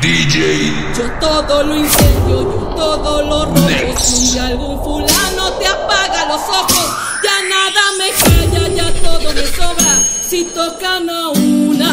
DJ. Yo todo lo incendio, yo todo lo robo. Si algún fulano te apaga los ojos, ya nada me calla, ya todo me sobra. Si tocan a una,